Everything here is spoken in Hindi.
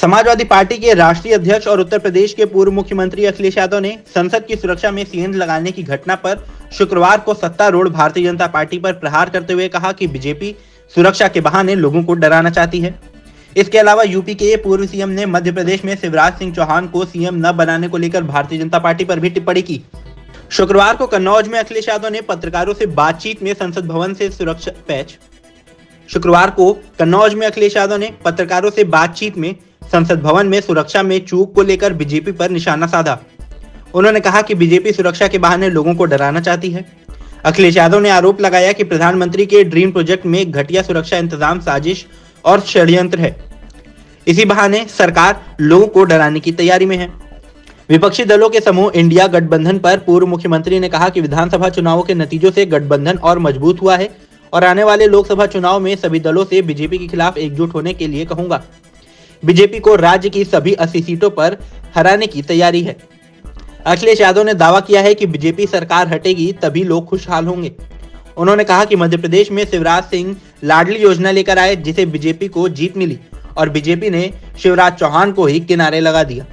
समाजवादी पार्टी के राष्ट्रीय अध्यक्ष और उत्तर प्रदेश के पूर्व मुख्यमंत्री अखिलेश यादव ने संसद की सुरक्षा में सीएन लगाने की घटना पर शुक्रवार को सत्तारूढ़ भारतीय जनता पार्टी पर प्रहार करते हुए कहा कि बीजेपी सुरक्षा के बहाने लोगों को डराना चाहती है। इसके अलावा यूपी के पूर्व सीएम ने मध्य प्रदेश में शिवराज सिंह चौहान को सीएम न बनाने को लेकर भारतीय जनता पार्टी पर भी टिप्पणी की। शुक्रवार को कन्नौज में अखिलेश यादव ने पत्रकारों से बातचीत में संसद भवन से सुरक्षा पैच। शुक्रवार को कन्नौज में अखिलेश यादव ने पत्रकारों से बातचीत में संसद भवन में सुरक्षा में चूक को लेकर बीजेपी पर निशाना साधा। उन्होंने कहा कि बीजेपी सुरक्षा के बहाने लोगों को डराना चाहती है। अखिलेश यादव ने आरोप लगाया कि प्रधानमंत्री के ड्रीम प्रोजेक्ट में घटिया सुरक्षा इंतज़ाम, साजिश और षड्यंत्र है। इसी बहाने सरकार लोगों को डराने की तैयारी में है। विपक्षी दलों के समूह इंडिया गठबंधन पर पूर्व मुख्यमंत्री ने कहा कि विधानसभा चुनावों के नतीजों से गठबंधन और मज़बूत हुआ है और आने वाले लोकसभा चुनाव में सभी दलों से बीजेपी के खिलाफ एकजुट होने के लिए कहूँगा। बीजेपी को राज्य की सभी अस्सी सीटों पर हराने की तैयारी है। अखिलेश यादव ने दावा किया है कि बीजेपी सरकार हटेगी, तभी लोग खुशहाल होंगे। उन्होंने कहा कि मध्य प्रदेश में शिवराज सिंह लाडली योजना लेकर आए, जिसे बीजेपी को जीत मिली और बीजेपी ने शिवराज चौहान को ही किनारे लगा दिया।